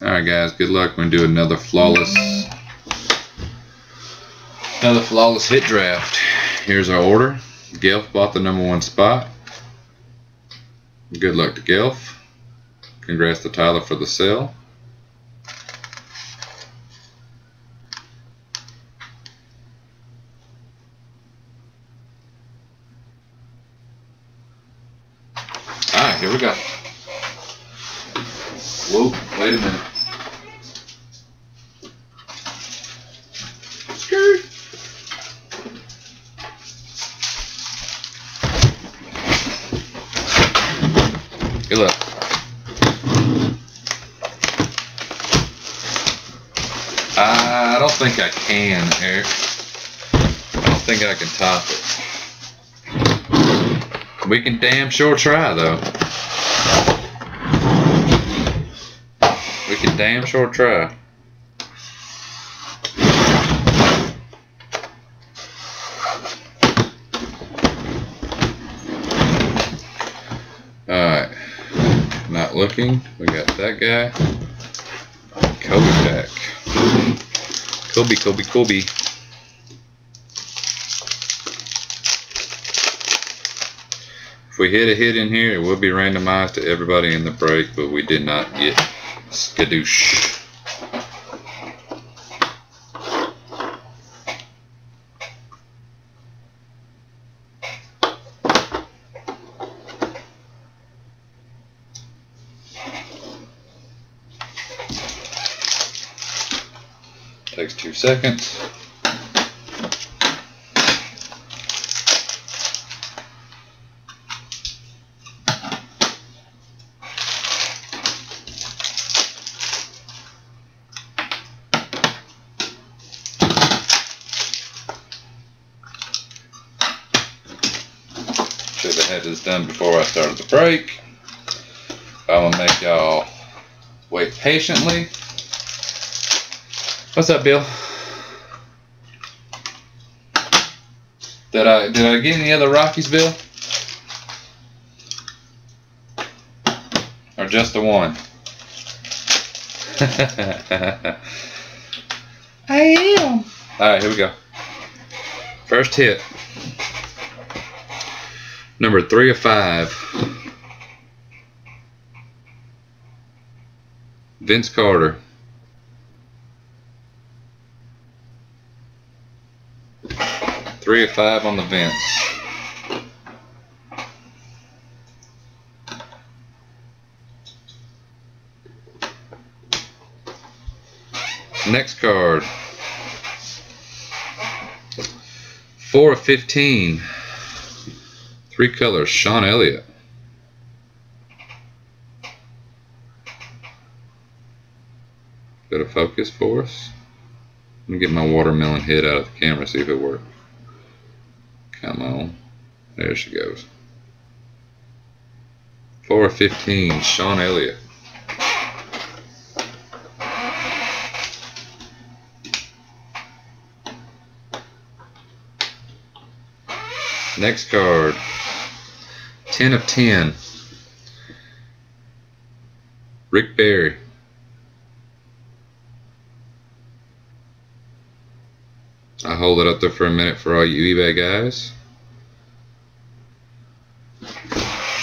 Alright guys, good luck. We're going to do another flawless another flawless hit draft. Here's our order. Gelf bought the number one spot. Good luck to Gelf. Congrats to Tyler for the sale. Alright, here we go. Whoa, wait a minute. Skirt. Good luck. I don't think I can, Eric. I don't think I can top it. We can damn sure try, though. We can damn sure try. Alright. Not looking. We got that guy. Kobe back. Kobe, Kobe, Kobe. If we hit a hit in here, it will be randomized to everybody in the break, but we did not get skadoosh. Takes two seconds. Had this done before I started the break. I'm gonna make y'all wait patiently. What's up, Bill? Did I did I get any other Rockies, Bill? Or just the one? I am. Alright, here we go. First hit. Number three of five. Vince Carter. Three of five on the Vince. Next card. Four of fifteen. Three colors. Sean Elliott. Got a focus for us. Let me get my watermelon head out of the camera, see if it works. Come on. There she goes. 415, Sean Elliott. Next card. 10 of 10. Rick Barry. I'll hold it up there for a minute for all you eBay guys.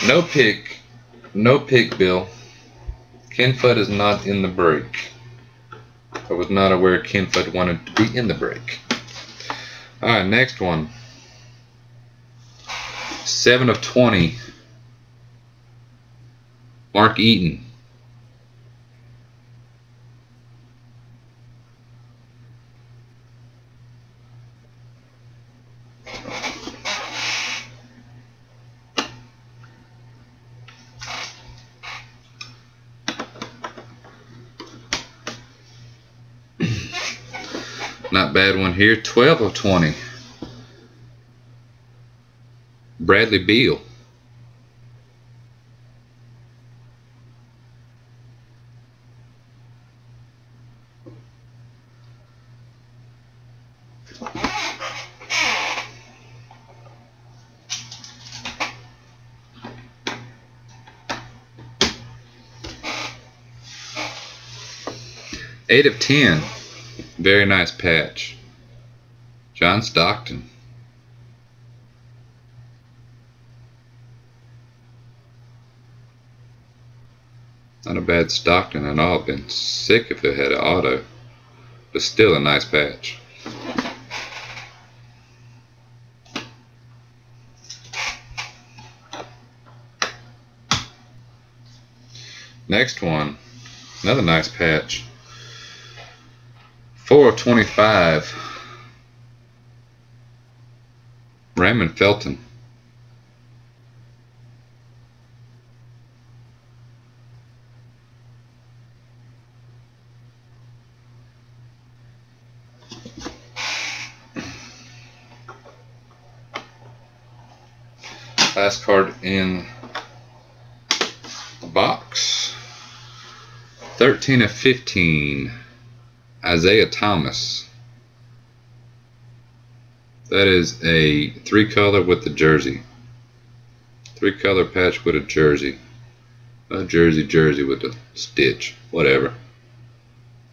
No pick. No pick, Bill. Ken Fudd is not in the break. I was not aware Ken Fudd wanted to be in the break. Alright, next one. 7 of 20. Mark Eaton. Not bad one here. 12 of 20. Bradley Beal. 8 of 10. Very nice patch. John Stockton. Not a bad Stockton at all. Been sick if it had an auto. But still a nice patch. Next one. Another nice patch. 4 of 25. Raymond Felton. Last card in the box. 13 of 15. Isaiah Thomas. That is a three color with the jersey. Three color patch with a jersey. A jersey jersey with a stitch. Whatever.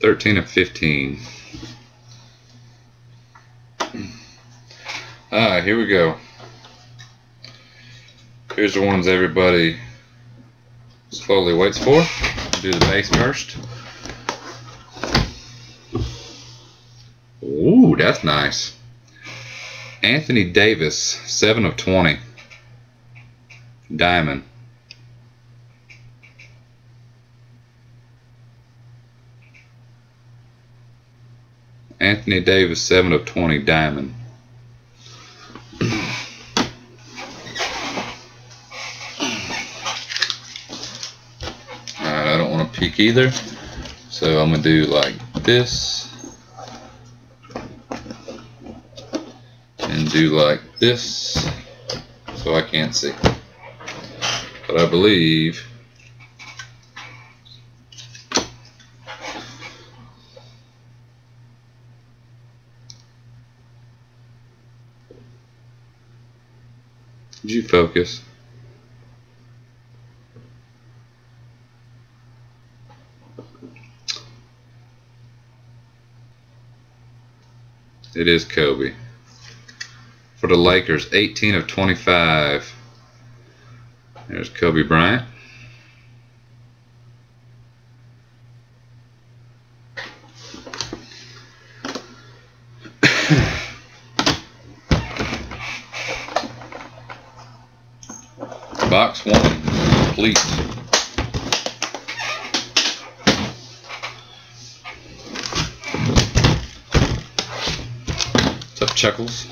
13 of 15. Alright, ah, here we go. Here's the ones everybody slowly waits for. Do the base first. Ooh, that's nice. Anthony Davis, 7 of 20. Diamond. Anthony Davis, 7 of 20, Diamond. Alright, I don't want to peek either. So I'm gonna do like this and do like this so I can't see. But I believe Did you focus? It is Kobe. For the Lakers, 18 of 25. There's Kobe Bryant. Box one, complete. What's up, Chuckles?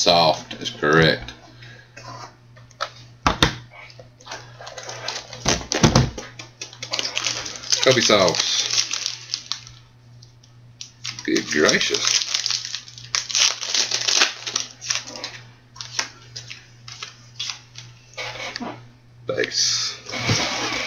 Soft is correct. Sauce. Good gracious. Base.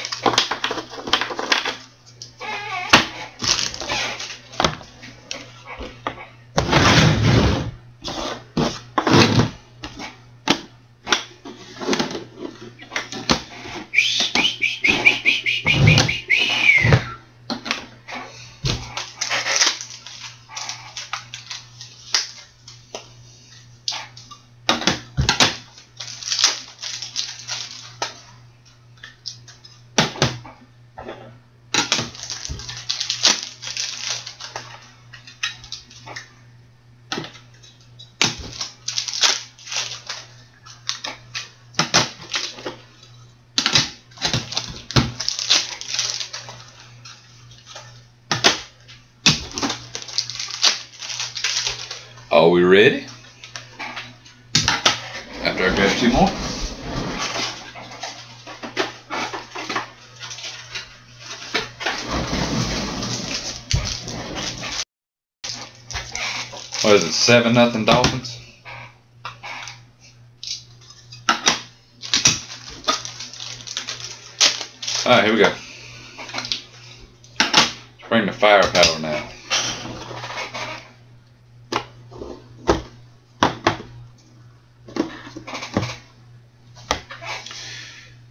What is it? Seven nothing Dolphins. All right, here we go. Let's bring the firepower now.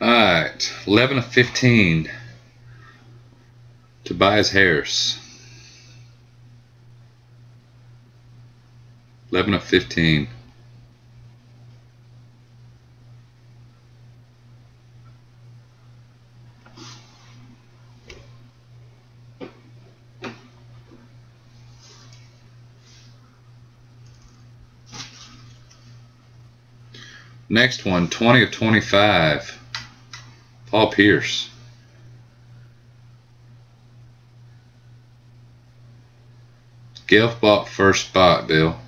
All right, 11 of 15. Tobias Harris. 11 of 15. Next one, 20 of 25. Paul Pierce. Gelfbach first spot, Bill.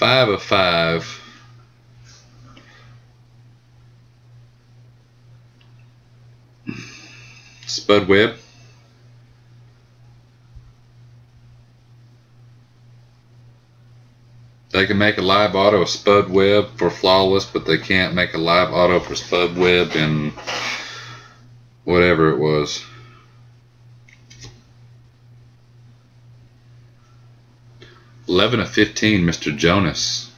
Five of five. Spud Webb. They can make a live auto of Spud Webb for flawless, but they can't make a live auto for Spud Webb and whatever it was. Eleven of fifteen, Mr. Jonas.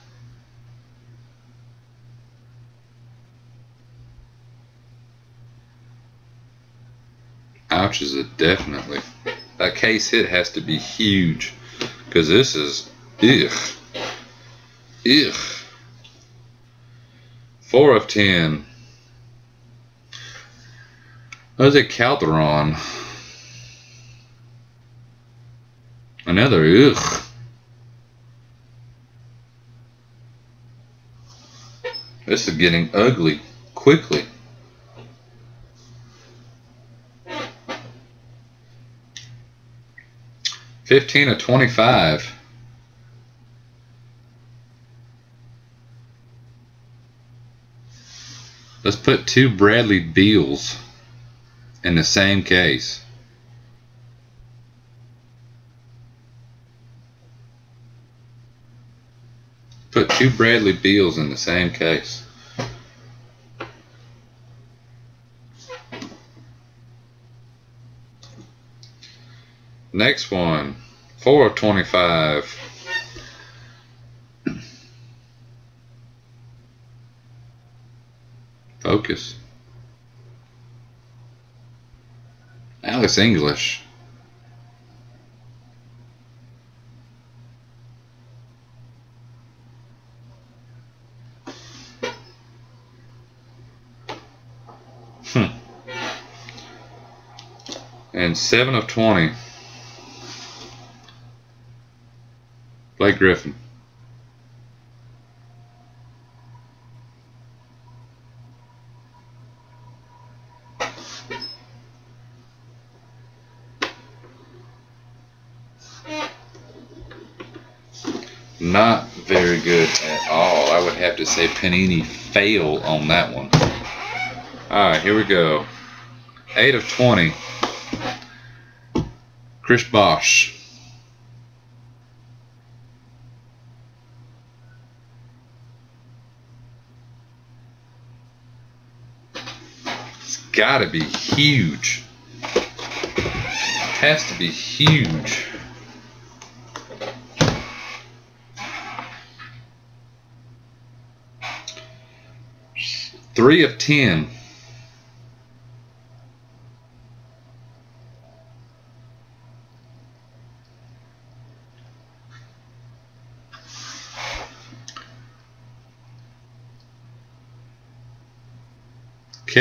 Ouch is it definitely. That case hit has to be huge. Because this is ugh. Ugh. Four of ten. Jose Calderon. Another ugh. This is getting ugly quickly. Fifteen of twenty-five. Let's put two Bradley Beals in the same case. Put two Bradley Beals in the same case. Next one, 4 of 25. Focus. Alex English. Hmm. And 7 of 20. Blake Griffin. Not very good at all. I would have to say Panini fail on that one. Alright, here we go. 8 of 20. Chris Bosh. It's gotta be huge. Has to be huge. Three of ten.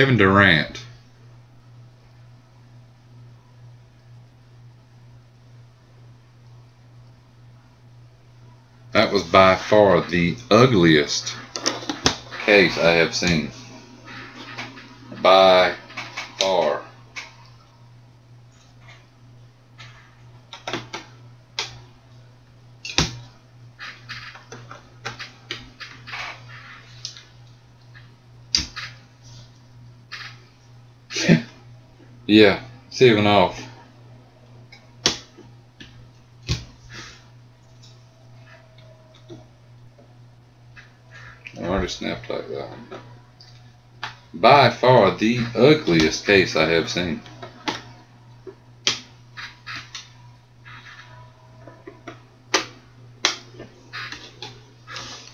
Kevin Durant. That was by far the ugliest case I have seen. By far. Yeah, even off. I already snapped like that. By far the ugliest case I have seen.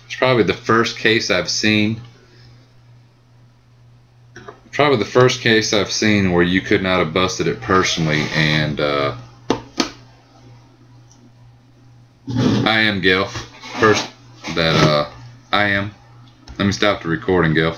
It's probably the first case I've seen. Probably the first case I've seen where you could not have busted it personally and uh, I am Gelf. First that uh, I am. Let me stop the recording, Gelf.